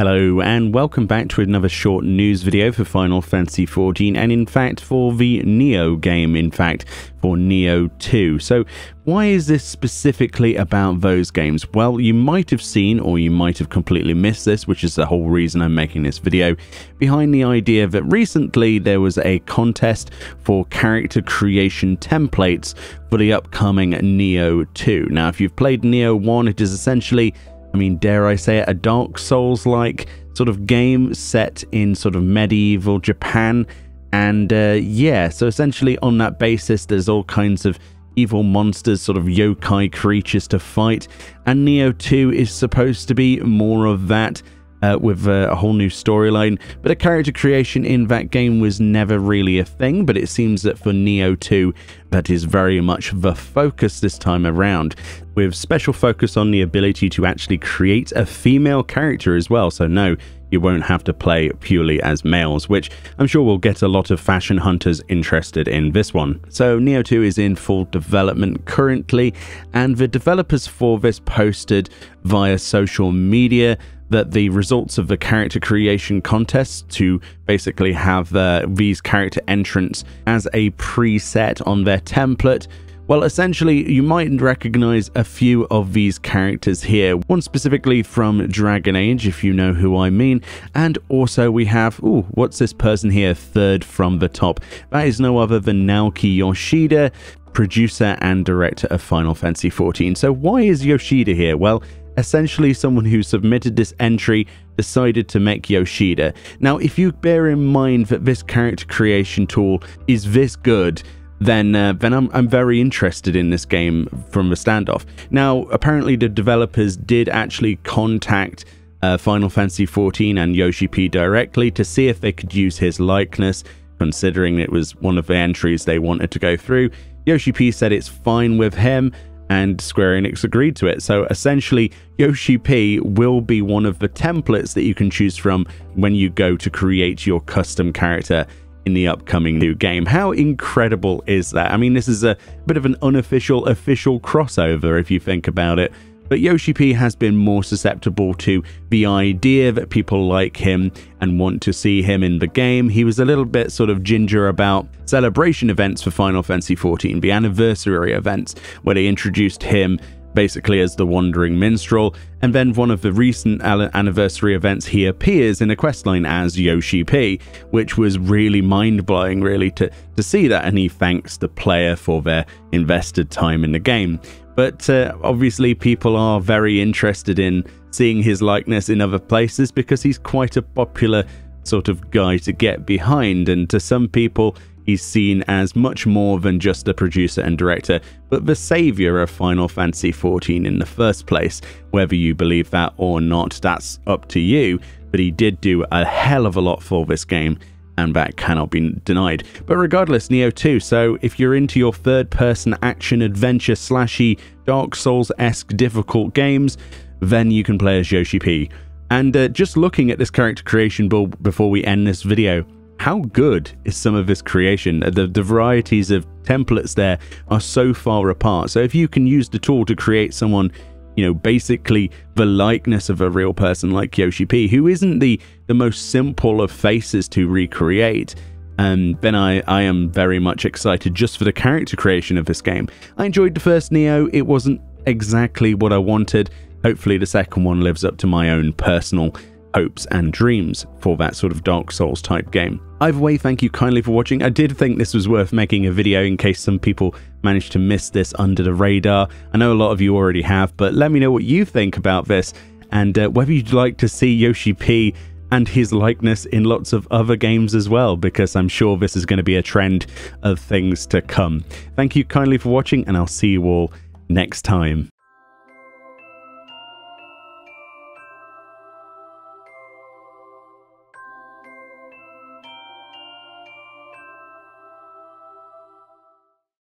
Hello and welcome back to another short news video for Final Fantasy XIV and in fact for the Nioh game, in fact for Nioh 2. So why is this specifically about those games? Well, you might have seen or you might have completely missed this, which is the whole reason I'm making this video, behind the idea that recently there was a contest for character creation templates for the upcoming Nioh 2. Now, if you've played Nioh 1, it is essentially I mean, dare I say it, a Dark Souls like sort of game set in sort of medieval Japan. And uh, yeah, so essentially on that basis, there's all kinds of evil monsters, sort of yokai creatures to fight. And Nioh 2 is supposed to be more of that uh, with uh, a whole new storyline. But a character creation in that game was never really a thing, but it seems that for Nioh 2, that is very much the focus this time around, with special focus on the ability to actually create a female character as well. So, no, you won't have to play purely as males, which I'm sure will get a lot of fashion hunters interested in this one. So Nioh 2 is in full development currently, and the developers for this posted via social media that the results of the character creation contest to basically have uh, these character entrants as a preset on their template well, essentially, you might recognize a few of these characters here. One specifically from Dragon Age, if you know who I mean. And also we have, ooh, what's this person here, third from the top? That is no other than Naoki Yoshida, producer and director of Final Fantasy XIV. So why is Yoshida here? Well, essentially someone who submitted this entry decided to make Yoshida. Now, if you bear in mind that this character creation tool is this good, then uh, then I'm, I'm very interested in this game from the standoff. Now, apparently the developers did actually contact uh, Final Fantasy XIV and Yoshi P directly to see if they could use his likeness, considering it was one of the entries they wanted to go through. Yoshi P said it's fine with him, and Square Enix agreed to it. So essentially, Yoshi P will be one of the templates that you can choose from when you go to create your custom character in the upcoming new game. How incredible is that? I mean, this is a bit of an unofficial, official crossover if you think about it. But Yoshi P has been more susceptible to the idea that people like him and want to see him in the game. He was a little bit sort of ginger about celebration events for Final Fantasy XIV, the anniversary events, where they introduced him basically as the Wandering Minstrel, and then one of the recent anniversary events he appears in a questline as Yoshi P, which was really mind-blowing really to, to see that, and he thanks the player for their invested time in the game. But uh, obviously people are very interested in seeing his likeness in other places because he's quite a popular sort of guy to get behind, and to some people he's seen as much more than just a producer and director, but the savior of Final Fantasy XIV in the first place. Whether you believe that or not, that's up to you, but he did do a hell of a lot for this game and that cannot be denied. But regardless, Nioh 2, so if you're into your third person action adventure slashy Dark Souls esque difficult games, then you can play as Yoshi P. And uh, just looking at this character creation build before we end this video, how good is some of this creation? The, the varieties of templates there are so far apart. So if you can use the tool to create someone, you know, basically the likeness of a real person like Yoshi P, who isn't the, the most simple of faces to recreate, um, then I, I am very much excited just for the character creation of this game. I enjoyed the first Nioh, It wasn't exactly what I wanted. Hopefully the second one lives up to my own personal hopes and dreams for that sort of Dark Souls type game. Either way, thank you kindly for watching. I did think this was worth making a video in case some people managed to miss this under the radar. I know a lot of you already have, but let me know what you think about this and uh, whether you'd like to see Yoshi P and his likeness in lots of other games as well, because I'm sure this is going to be a trend of things to come. Thank you kindly for watching, and I'll see you all next time.